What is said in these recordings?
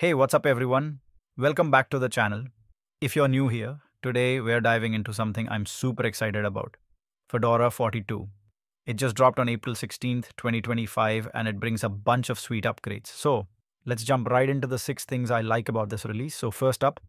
Hey, what's up everyone? Welcome back to the channel. If you're new here, today we're diving into something I'm super excited about. Fedora 42. It just dropped on April 16th, 2025 and it brings a bunch of sweet upgrades. So, let's jump right into the six things I like about this release. So first up,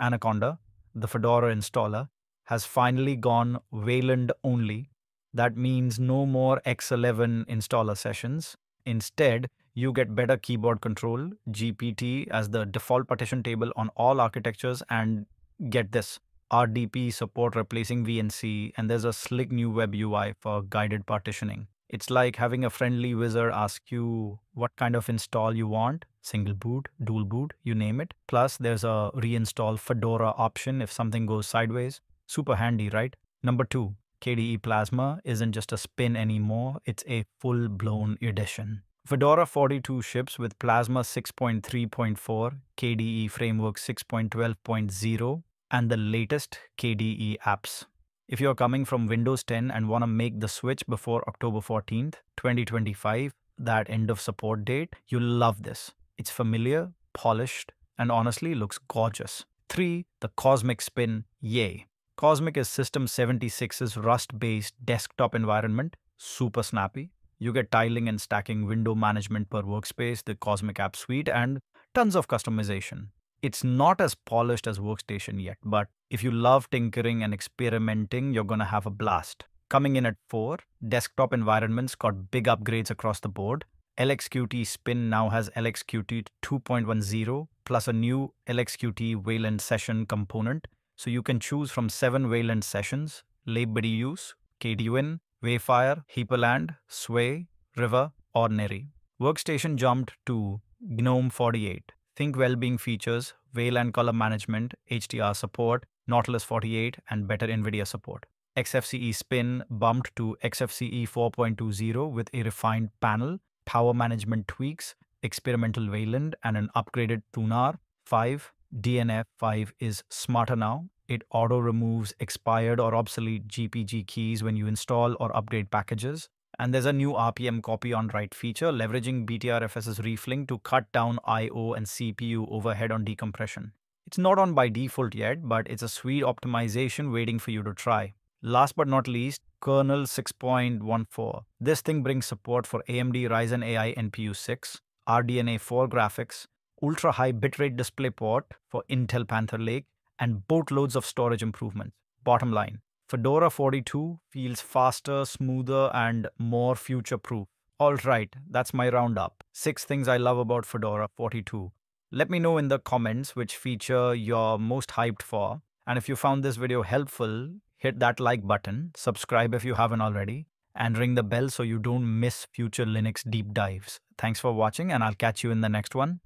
Anaconda, the Fedora installer, has finally gone Wayland only. That means no more X11 installer sessions. Instead, you get better keyboard control, GPT as the default partition table on all architectures, and get this RDP support replacing VNC, and there's a slick new web UI for guided partitioning. It's like having a friendly wizard ask you what kind of install you want single boot, dual boot, you name it. Plus, there's a reinstall Fedora option if something goes sideways. Super handy, right? Number two, KDE Plasma isn't just a spin anymore, it's a full blown edition. Fedora 42 ships with Plasma 6.3.4, KDE Framework 6.12.0, and the latest KDE apps. If you're coming from Windows 10 and want to make the switch before October 14th, 2025, that end of support date, you'll love this. It's familiar, polished, and honestly looks gorgeous. 3. The Cosmic Spin, yay. Cosmic is System 76's Rust based desktop environment, super snappy. You get tiling and stacking window management per workspace, the Cosmic App Suite, and tons of customization. It's not as polished as Workstation yet, but if you love tinkering and experimenting, you're gonna have a blast. Coming in at 4, desktop environments got big upgrades across the board. LXQT Spin now has LXQT 2.10 plus a new LXQT Wayland session component. So you can choose from seven Wayland sessions, LibReduce, KDWin, Wayfire, Heapland, Sway, River, or niri. Workstation jumped to GNOME 48. Think well-being features, Wayland color management, HDR support, Nautilus 48, and better NVIDIA support. XFCE Spin bumped to XFCE 4.20 with a refined panel, power management tweaks, experimental Wayland, and an upgraded Thunar 5. DNF 5 is smarter now it auto removes expired or obsolete GPG keys when you install or upgrade packages. And there's a new RPM copy on write feature leveraging BTRFS's reflink to cut down I/O and CPU overhead on decompression. It's not on by default yet, but it's a sweet optimization waiting for you to try. Last but not least, kernel 6.14. This thing brings support for AMD Ryzen AI NPU 6, RDNA 4 graphics, ultra high bitrate DisplayPort for Intel Panther Lake, and boatloads of storage improvements. Bottom line, Fedora 42 feels faster, smoother, and more future proof. Alright, that's my roundup. Six things I love about Fedora 42. Let me know in the comments which feature you're most hyped for. And if you found this video helpful, hit that like button, subscribe if you haven't already, and ring the bell so you don't miss future Linux deep dives. Thanks for watching, and I'll catch you in the next one.